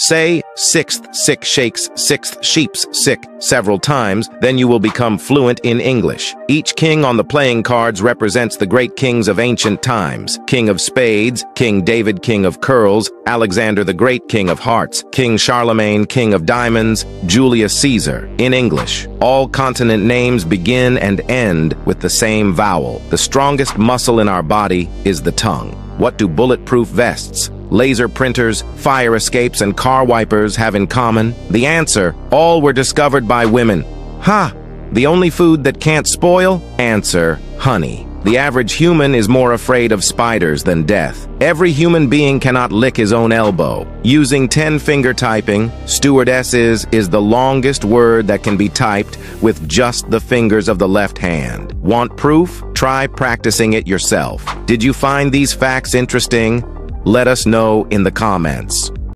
Say sixth sick sheik's sixth sheep's sick several times, then you will become fluent in English. Each king on the playing cards represents the great kings of ancient times. King of Spades, King David King of Curls, Alexander the Great King of Hearts, King Charlemagne King of Diamonds, Julius Caesar. In English, all continent names begin and end with the same vowel. The strongest muscle in our body is the tongue. What do bulletproof vests, laser printers, fire escapes, and car wipers have in common? The answer, all were discovered by women. Ha! The only food that can't spoil? Answer, honey. The average human is more afraid of spiders than death. Every human being cannot lick his own elbow. Using 10-finger typing, stewardesses is the longest word that can be typed with just the fingers of the left hand. Want proof? Try practicing it yourself. Did you find these facts interesting? Let us know in the comments.